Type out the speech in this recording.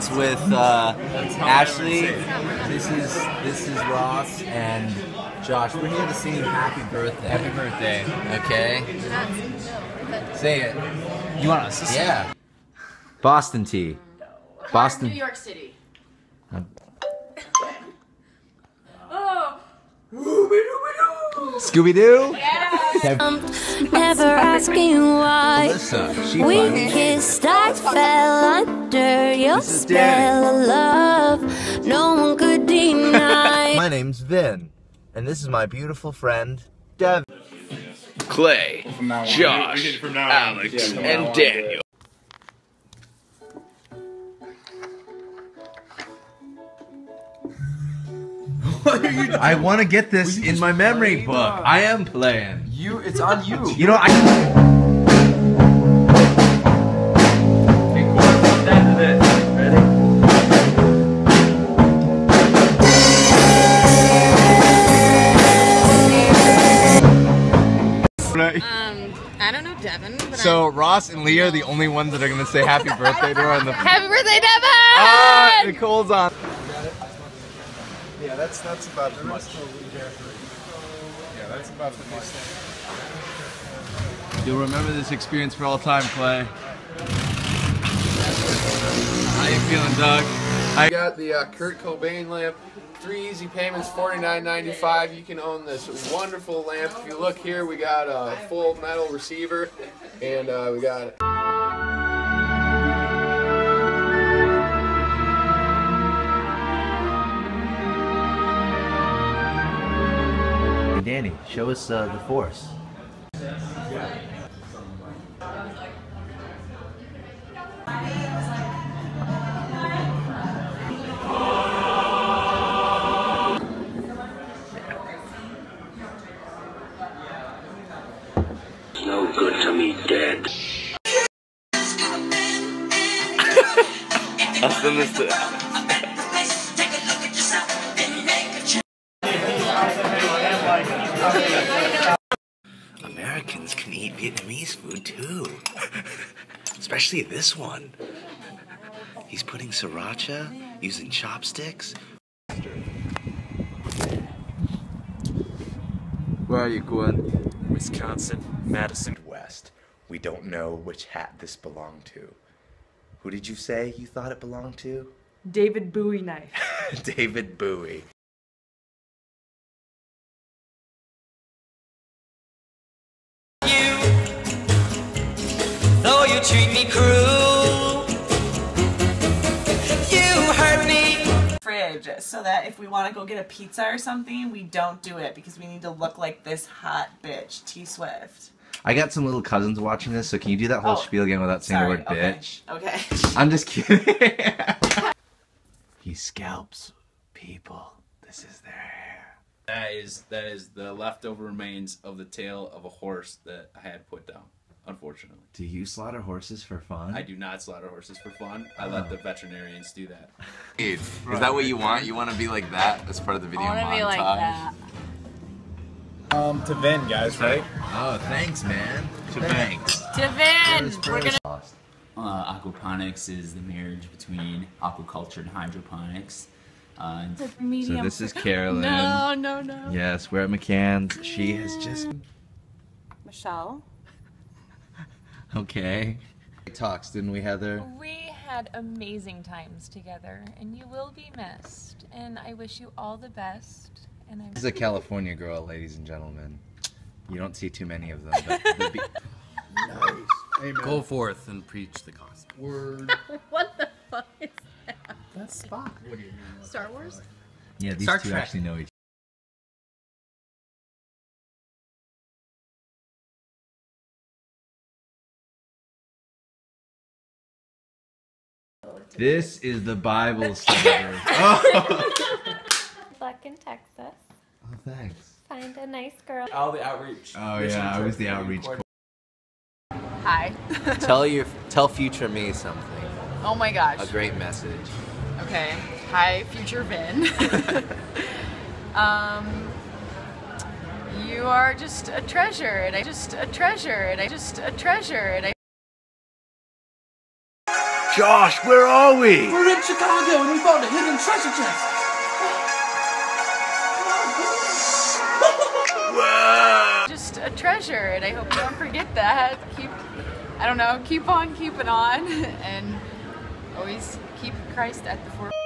friends with uh, Ashley. This is this is Ross and Josh. We're here to sing you happy birthday. Happy birthday. Okay. Say it. You want us to sing? Yeah. Boston tea. Boston. New York City. Scooby Doo. Never asking why. Alyssa. She We funny. kissed, I fell under your This is Danny. spell of love. No one could deny. My name's Vin, and this is my beautiful friend Dev. Clay, Josh, Alex, and Daniel. What are you doing? I want to get this in my memory book. I am playing. You, it's on you. You know, I. Um, I don't know Devin, but So Ross and Leah are the only ones that are gonna say happy birthday to her on the. Happy birthday, Devin! Ah, Nicole's on. Yeah, that's that's about as much. That's about as much. You'll remember this experience for all time, Clay. How you feeling, Doug? I got the uh, Kurt Cobain lamp. Three easy payments, $49.95. You can own this wonderful lamp. If you look here, we got a full metal receiver, and uh, we got Danny, show us uh, the force. No good to me dead. I'll send this to. Vietnamese food too. Especially this one. He's putting sriracha using chopsticks. Where are you going? Wisconsin, Madison West. We don't know which hat this belonged to. Who did you say you thought it belonged to? David Bowie knife. David Bowie. You treat me cruel, you hurt me. Fridge, so that if we want to go get a pizza or something, we don't do it because we need to look like this hot bitch, T Swift. I got some little cousins watching this, so can you do that whole Oh, spiel again without saying the Sorry. word okay. bitch? Okay. I'm just kidding. he scalps people. This is their hair. That is that is the leftover remains of the tail of a horse that I had put down. Unfortunately, Do you slaughter horses for fun? I do not slaughter horses for fun. I let the veterinarians do that. Is that what you want? You want to be like that as part of the video I want to montage? be like that. um to Vin, guys, right? Oh, thanks, man. Thanks. Devin, we're gonna. Uh, aquaponics is the marriage between aquaculture and hydroponics. Uh, So this is Carolyn. No, no, no. Yes, we're at McCann's. She has just Michelle. Okay. Talks, didn't we, Heather? We had amazing times together, and you will be missed. And I wish you all the best. And I'm This is a California girl, ladies and gentlemen. You don't see too many of them, but the be- Go forth and preach the gospel. Word. what the fuck is that? That's Spock. What do you mean? Star Wars? yeah, these Star two Trek. actually know each. This is the Bible server. oh. Luck in Texas. oh, thanks. Find a nice girl. All the outreach. Oh yeah, I was the outreach. co- Hi. tell your, tell future me something. Oh my gosh. A great message. Okay. Hi, future Vin. um, you are just a treasure, and I just a treasure, and I just a treasure, and I. Josh, where are we? We're in Chicago and we found a hidden treasure chest. Just a treasure, and I hope you don't forget that. Keep, I don't know, keep on keeping on, and always keep Christ at the forefront.